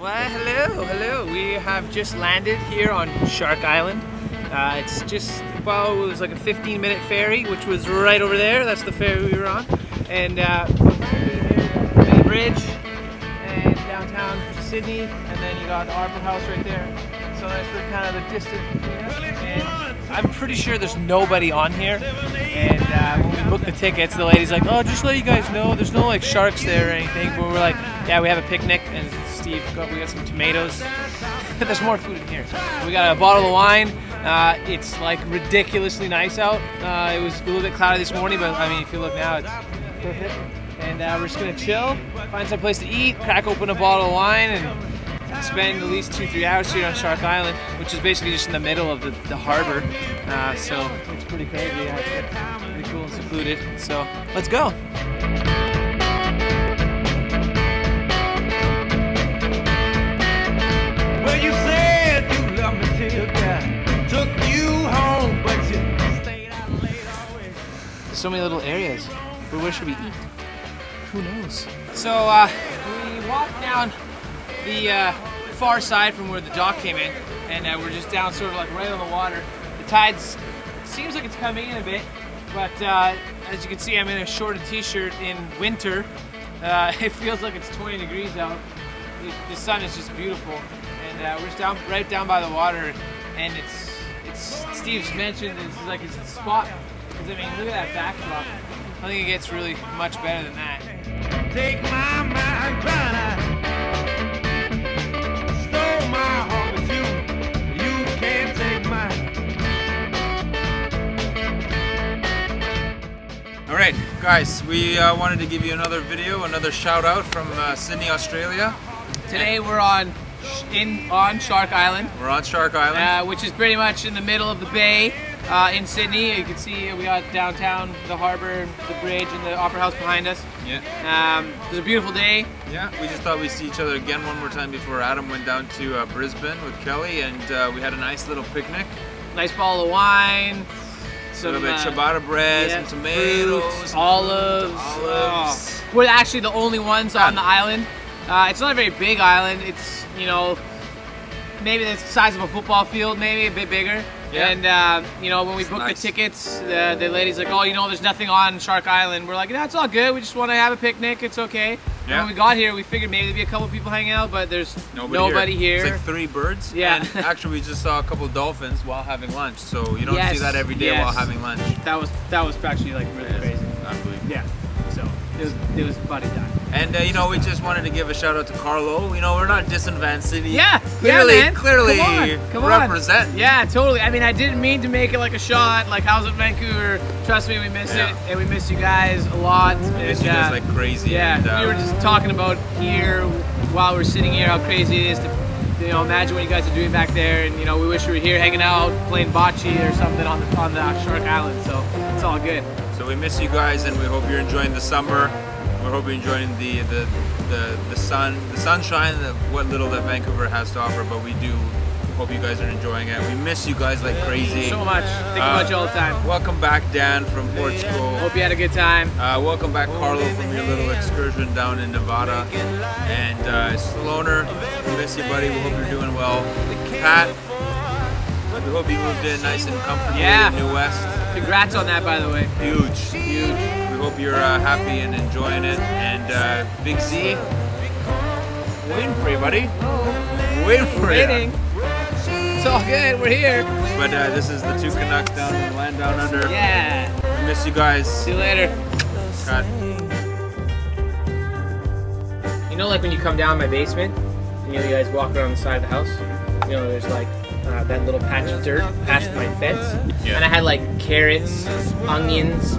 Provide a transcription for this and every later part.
Well, hello, hello. We have just landed here on Shark Island. Uh, it's just well, it was like a 15 minute ferry, which was right over there. That's the ferry we were on. And uh, Bay Bridge and downtown Sydney. And then you got the Opera House right there. So that's for kind of the distance. I'm pretty sure there's nobody on here. And uh, when we booked the tickets, the lady's like, "Oh, just let you guys know, there's no like sharks there or anything." But we're like, "Yeah, we have a picnic." And Steve, we got some tomatoes. there's more food in here. We got a bottle of wine. Uh, it's like ridiculously nice out. Uh, it was a little bit cloudy this morning, but I mean, if you look now, it's perfect. And uh, we're just gonna chill, find some place to eat, crack open a bottle of wine, and spend at least two, three hours here on Shark Island, which is basically just in the middle of the, the harbor. Uh, so it's pretty crazy. It's pretty cool and secluded. So let's go. So many little areas. But where should we eat? Who knows? So uh, we walked down the uh, far side from where the dock came in, and uh, we're just down sort of like right on the water. The tide's seems like it's coming in a bit, but uh, as you can see, I'm in a shorted t-shirt in winter. Uh, it feels like it's 20 degrees out. The, sun is just beautiful, and uh, we're just down right down by the water, and it's it's Steve's mentioned this is like his spot. Because I mean, look at that backdrop. I think it gets really much better than that. Take my mind, trying stole my heart with you. You can't take mine. All right, guys, we uh, wanted to give you another video, another shout out from uh, Sydney, Australia. Today we're on sh- in on Shark Island, We're on Shark Island. uh, which is pretty much in the middle of the bay uh, in Sydney. You can see we got downtown, the harbor, the bridge, and the Opera House behind us. yeah, Um, it was a beautiful day. yeah. We just thought we'd see each other again one more time before Adam went down to uh, Brisbane with Kelly, and uh, we had a nice little picnic. Nice bottle of wine. A little bit uh, ciabatta bread, yeah, some tomatoes, fruits, some olives. olives. Oh. We're actually the only ones on the island. Uh, it's not a very big island. It's you know maybe the size of a football field, maybe a bit bigger. Yeah. And uh, you know when we booked nice. the tickets, the, the lady's like, "Oh, you know, there's nothing on Shark Island." We're like, "That's all good. We just want to have a picnic. It's okay." And Yeah. when we got here, we figured maybe there'd be a couple people hanging out, but there's nobody, here. It's like three birds. Yeah. And actually, we just saw a couple dolphins while having lunch. So you don't Yes, see that every day yes. while having lunch. that was that was actually like really crazy. Unbelievable. Yeah. So it was it was buddy. And uh, you know, we just wanted to give a shout out to Carlo. You know, we're not dissing Van City. Yeah, clearly, yeah, man. clearly Come on, come on. represent. Yeah, totally. I mean, I didn't mean to make it like a shot. Like, how's it, Vancouver? Trust me, we miss Yeah. it, and we miss you guys a lot. Miss and, you guys uh, like crazy. yeah, and, uh, we were just talking about here while we're sitting here how crazy it is to, you know, imagine what you guys are doing back there, and you know, we wish we were here hanging out, playing bocce or something on the on the Shark Island. So it's all good. So we miss you guys, and we hope you're enjoying the summer. We hope you're enjoying the the the, the sun, the sunshine, of what little that Vancouver has to offer. But we do hope you guys are enjoying it. We miss you guys like crazy. So much. Think Uh, about you all the time. Welcome back, Dan from Portugal. Hope you had a good time. Uh, welcome back, Carlo, from your little excursion down in Nevada. And uh, Sloaner, miss you, buddy. We hope you're doing well. Pat, we hope you moved in nice and comfortably Yeah. in New West. Congrats on that, by the way. Huge, huge. We hope you're uh, happy and enjoying it. And uh, Big Z, waiting for you, buddy. Waiting for you. It's all good. We're here. But uh, this is the two Canucks down in the land down under. Yeah. We miss you guys. See you later. God. You know, like when you come down my basement, you know, you guys walk around the side of the house. You know, there's like uh, that little patch of dirt past my fence, Yeah. and I had like carrots, onions,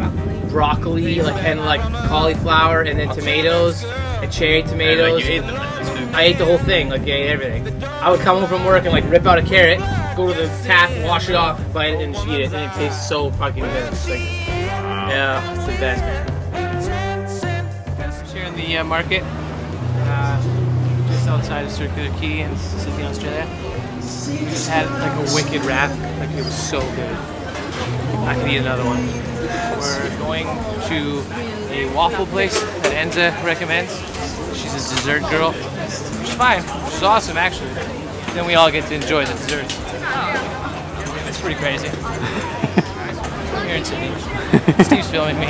broccoli, like and like cauliflower, and then tomatoes, and cherry And, tomatoes. like, them. I ate the whole thing, like I ate everything. I would come home from work and like rip out a carrot, go to the tap, wash it off, bite it, and just eat it, and it tastes so fucking good. It's like, yeah, it's the best. Here in the uh, market, uh, just outside of Circular Quay in Sydney, Australia. We just had like a wicked wrap, like it was so good. I could eat another one. We're going to a waffle place that Enza recommends. She's a dessert girl. She's fine, She's awesome actually. Then we all get to enjoy the desserts. It's pretty crazy. Here in Sydney. Steve's filming me.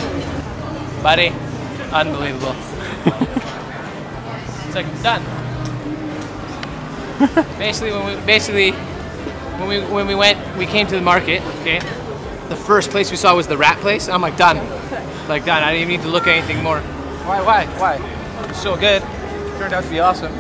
Buddy, unbelievable. It's like done. basically, when we basically when we when we went, we came to the market. Okay, the first place we saw was the rat place. I'm like done, like done. I didn't even need to look at anything more. Why? Why? Why? So good. Turned out to be awesome.